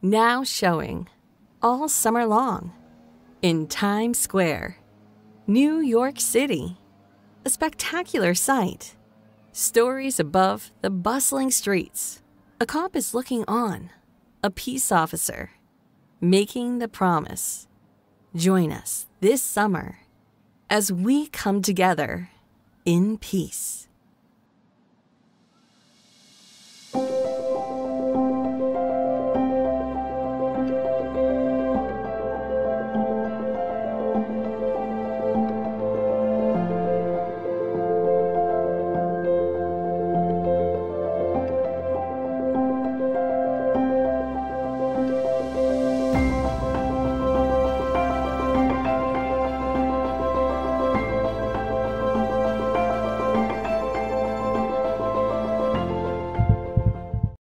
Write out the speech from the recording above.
Now showing all summer long in Times Square, New York City. A spectacular sight. Stories above the bustling streets. A cop is looking on, a peace officer making the promise. Join us this summer as we come together in peace.